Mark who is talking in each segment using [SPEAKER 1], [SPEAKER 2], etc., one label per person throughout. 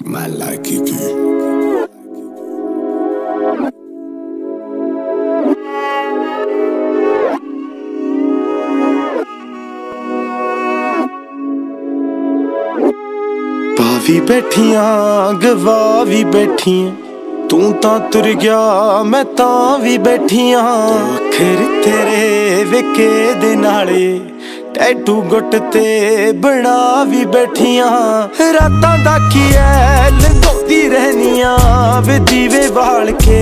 [SPEAKER 1] My like it. Eh?
[SPEAKER 2] ਵੀ ਬੈਠੀਆਂ ਗਵਾ ਵੀ ਬੈਠੀਆਂ ਤੂੰ ਤਾਂ ਤੁਰ ਗਿਆ, ਮੈਂ ਤਾਂ ਵੀ ਬੈਠੀਆਂ ਅੱਖਰ ਤੇਰੇ ਵਿਕੇ ਦੇ ਨਾਲੇ ਟੈਟੂ ਗੁੱਟ ਤੇ ਬਣਾ ਵੀ ਬੈਠੀਆਂ। ਰਾਤਾਂ ਦਾ ਕੀ ਐ ਲੰਘਾਉਂਦੀ ਰਹਿਨੀਆਂ। ਵੇ ਦੀਵੇ ਵਾਲ ਕੇ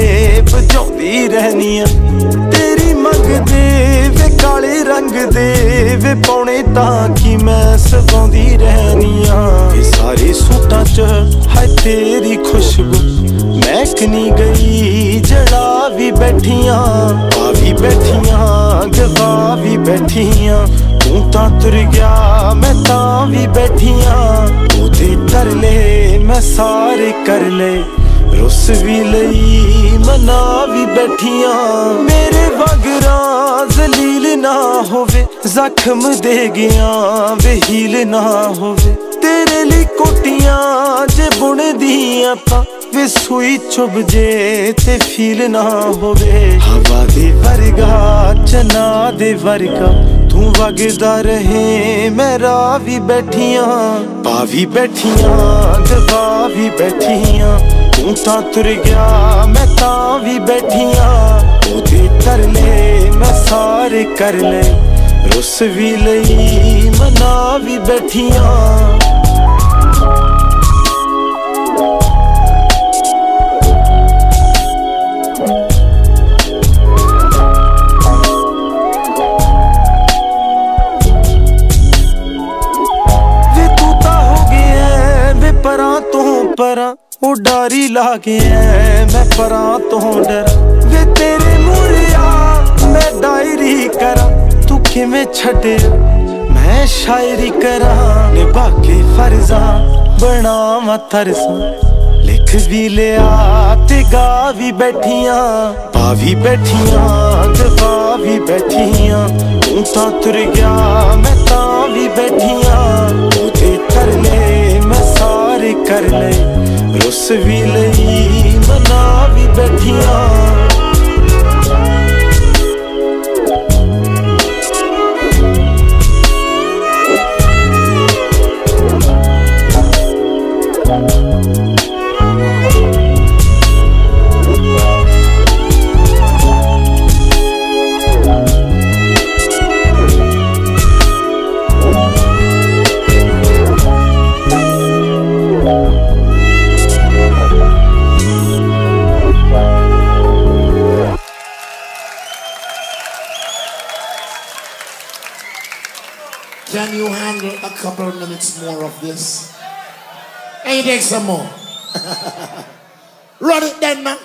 [SPEAKER 2] ਬੁਝਾਉਂਦੀ ਰਹਿਨੀਆਂ। ਤੇਰੀ ਮੰਗਦੇ ਵੇ ਕਾਲੇ ਰੰਗ ਦੇ। ਵੇ ਪੌਣੇ ਤਾਂ ਕੀ ਮੈਂ ਸਗਾਉਂਦੀ ਰਹਿਨੀਆਂ। ਇਹ ਸਾਰੇ ਸੂਟਾਂ 'ਚ ਹੈ ਤੇਰੀ ਖੁਸ਼ਬੂ। ਮੈਂ ਕਿਨੀ ਗਈ, ਜੜਾ ਵੀ ਬੈਠੀਆਂ, ਆ ਵੀ ਬੈਠੀਆਂ। ਗਵਾ ਵੀ ਬੈਠੀਆਂ, ਤੂੰ ਤਾਂ ਤੁਰ ਗਿਆ, ਮੈਂ ਤਾਂ ਵੀ ਬੈਠੀਆਂ। ਉਹਦੇ ਤਰਲੇ ਮੈਂ ਸਾਰੇ ਕਰ ਲਏ, ਰੁੱਸ ਵੀ ਲਈ, ਮਨਾ ਵੀ ਬੈਠੀਆਂ। ਮੇਰੇ ਵਗਰਾਂ ਜ਼ਲੀਲ ਨਾ ਹੋਵੇ, ਜ਼ਖਮ ਦੇ ਗਿਆ, ਵਹੀਲ ਨਾ ਹੋਵੇ। ਤੇਰੇ ਲਈ ਕੋਟੀਆਂ ਜੇ ਬੁਣਦੀਆਂ ਤਾਂ, ਵੇ ਸੂਈ ਚੁਭ ਜੇ ਤੇ ਫੀਲ ਨਾ ਹੋਵੇ। ਹਵਾ ਨਾ ਦੇ ਵਰਗਾ। ਤੂੰ ਵਗਦਾ ਰਹੇ, ਮੈਂ ਰਾਹ ਵੀ ਬੈਠੀਆਂ। ਪਾ ਵੀ ਬੈਠੀਆਂ ਗਵਾ ਵੀ ਬੈਠੀਆਂ। ਤੂੰ ਤਾਂ ਤੁਰ ਗਿਆ, ਮੈਂ ਤਾਂ ਵੀ ਬੈਠੀਆਂ। ਉਹਦੇ ਤਰਲੇ ਮੈਂ ਸਾਰੇ ਕਰ ਲੈ ਰੁੱਸ ਵੀ ਲਈ, ਮਨਾ ਵੀ ਬੈਠੀਆਂ। ਪਰਾਂ ਉਹ ਡਾਰੀ ਲਾ ਕੇ ਐ ਮੈਂ ਪਰਾਂ ਤੋਂ ਡਰ। ਵੇ ਤੇਰੇ ਮੂਰਿਆ, ਮੈਂ ਡਾਇਰੀ ਕਰਾਂ। ਤੂੰ ਕਿਵੇਂ ਛੱਡਿਆ? ਮੈਂ ਸ਼ਾਇਰੀ ਕਰਾਂ। ਨਿਭਾ ਕੇ ਫਰਜ਼ਾਂ, ਬਣਾਵਾਂ ਤਰਸਾਂ ਲਿਖ ਵੀ ਲਿਆ, ਤੇ ਗਾ ਵੀ ਬੈਠੀਆਂ। ਪਾ ਵੀ ਬੈਠੀਆਂ, ਤੇ ਗਵਾ ਵੀ ਬੈਠੀਆਂ। ਤੂੰ ਤਾਂ ਤੁਰ ਗਿਆ, ਮੈਂ ਤਾਂ ਵੀ ਬੈਠੀਆਂ। ਲਏ ਵੀ ਲਈ ਮਨਾ ਵੀ ਬੈਠੀਆਂ।
[SPEAKER 3] Can you handle a couple of minutes more of this? And you take some more. Run it then, man.